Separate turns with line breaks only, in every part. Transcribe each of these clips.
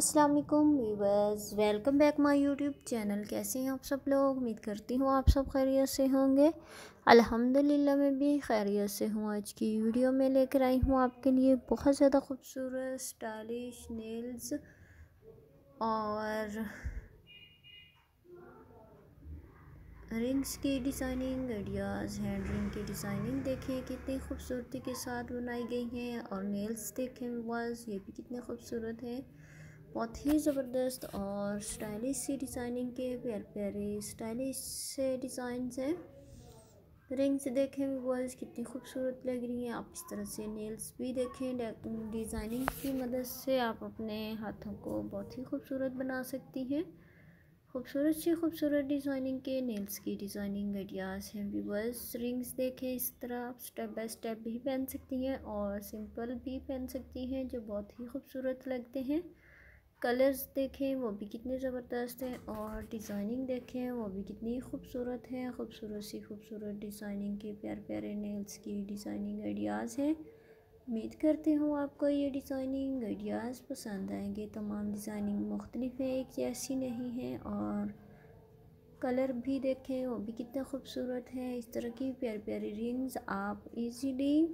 अस्सलाम वालेकुम viewers welcome back my YouTube channel. कैसे हैं आप सब लोग? उम्मीद करती हूँ आप सब खैरियत से होंगे। अल्हम्दुलिल्लाह, मैं भी खैरियत से हूँ। आज की वीडियो में लेकर आई हूँ आपके लिए बहुत ज़्यादा खूबसूरत, स्टाइलिश नेल्स और रिंग्स की डिज़ाइनिंग, आइडियाज़, हैंड रिंग की डिज़ाइनिंग। देखें कितनी खूबसूरती के साथ बनाई गई हैं और नेल्स देखें वाज ये भी कितने खूबसूरत हैं। बहुत ही ज़बरदस्त और स्टाइलिश सी डिज़ाइनिंग के प्यारे प्यारे स्टाइलिश से डिज़ाइन हैं। रिंग्स देखें वर्ल्स कितनी खूबसूरत लग रही हैं। आप इस तरह से नेल्स भी देखें डिज़ाइनिंग की मदद से आप अपने हाथों को बहुत ही खूबसूरत बना सकती हैं। खूबसूरत सी खूबसूरत डिज़ाइनिंग के नेल्स की डिज़ाइनिंग आइडियाज़ हैं, व्यूवर्स। रिंग्स देखें, इस तरह आप स्टेप बाय स्टेप भी पहन सकती हैं और सिंपल भी पहन सकती हैं, जो बहुत ही खूबसूरत लगते हैं। कलर्स देखें, वो भी कितने ज़बरदस्त हैं और डिज़ाइनिंग देखें, वो भी कितनी खूबसूरत है। खूबसूरत सी खूबसूरत डिज़ाइनिंग के प्यारे प्यारे नेल्स की डिज़ाइनिंग आइडियाज़ हैं। उम्मीद करती हूँ आपको ये डिज़ाइनिंग आइडियाज़ पसंद आएँगे। तमाम डिज़ाइनिंग मुख्तलिफ़ है, एक जैसी नहीं है और कलर भी देखें, वो भी कितना खूबसूरत है। इस तरह की प्यारी प्यारी रिंग्स आप इजीली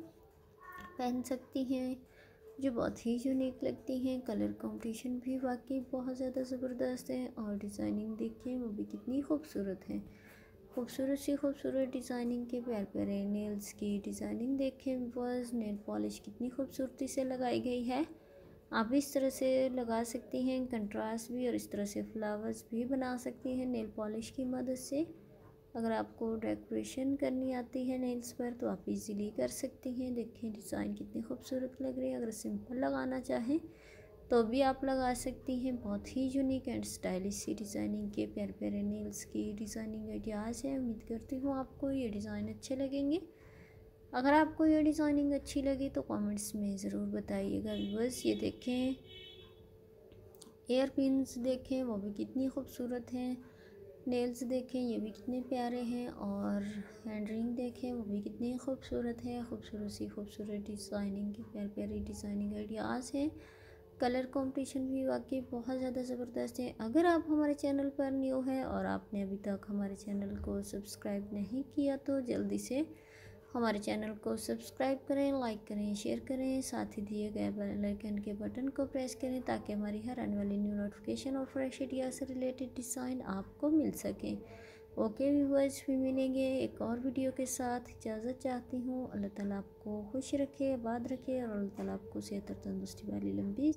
पहन सकती हैं। जो बहुत ही यूनिक लगती हैं। कलर कॉम्बिनेशन भी वाकई बहुत ज़्यादा ज़बरदस्त है और डिज़ाइनिंग देखें वो भी कितनी खूबसूरत है। खूबसूरत सी खूबसूरत डिज़ाइनिंग के प्यार प्यारे नेल्स की डिज़ाइनिंग देखें बस नेल पॉलिश कितनी खूबसूरती से लगाई गई है। आप इस तरह से लगा सकती हैं कंट्रास्ट भी और इस तरह से फ्लावर्स भी बना सकती हैं नेल पॉलिश की मदद से। अगर आपको डेकोरेशन करनी आती है नेल्स पर तो आप इजीली कर सकती हैं। देखें डिज़ाइन कितनी खूबसूरत लग रही है। अगर सिंपल लगाना चाहें तो भी आप लगा सकती हैं। बहुत ही यूनिक एंड स्टाइलिश सी डिज़ाइनिंग के प्यारे प्यारे नेल्स की डिज़ाइनिंग आइडियाज़ है। उम्मीद करती हूँ आपको ये डिज़ाइन अच्छे लगेंगे। अगर आपको ये डिज़ाइनिंग अच्छी लगी तो कमेंट्स में ज़रूर बताइएगा बस ये देखें एयर पिंस देखें, वो भी कितनी खूबसूरत हैं। नेल्स देखें, ये भी कितने प्यारे हैं और हैंड रिंग देखें, वो भी कितनी खूबसूरत है, खूबसूरत सी खूबसूरत डिज़ाइनिंग की, प्यार प्यारी डिज़ाइनिंग आइडियाज़ हैं। कलर कंपटीशन भी वाकई बहुत ज़्यादा ज़बरदस्त है। अगर आप हमारे चैनल पर न्यू हैं और आपने अभी तक हमारे चैनल को सब्सक्राइब नहीं किया तो जल्दी से हमारे चैनल को सब्सक्राइब करें, लाइक करें, शेयर करें, साथ ही दिए गए बेल आइकन के बटन को प्रेस करें ताकि हमारी हर आने वाली न्यू नोटिफिकेशन और फ्रेश आइडिया से रिलेटेड डिज़ाइन आपको मिल सके। ओके व्यूवर्स भी मिलेंगे एक और वीडियो के साथ। इजाज़त चाहती हूँ। अल्लाह ताला आपको खुश रखे, आबाद रखे और अल्लाह ताला आपको सेहत और तंदुरुस्ती वाली लंबी